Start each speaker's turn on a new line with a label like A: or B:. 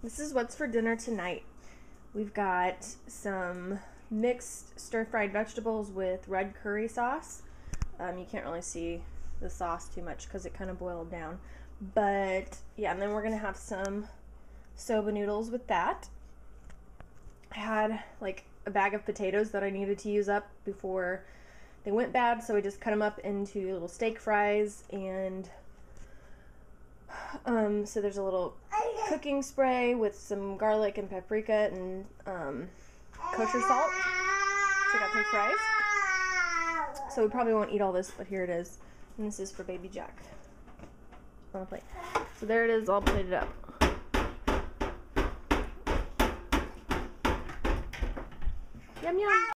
A: This is what's for dinner tonight. We've got some mixed stir fried vegetables with red curry sauce. Um, you can't really see the sauce too much because it kind of boiled down. But yeah, and then we're gonna have some soba noodles with that. I had like a bag of potatoes that I needed to use up before they went bad, so I just cut them up into little steak fries and um, so there's a little cooking spray with some garlic and paprika and um, kosher salt. So I got some fries. So we probably won't eat all this, but here it is. And this is for baby Jack on a plate. So there it is, all plated up. Yum yum.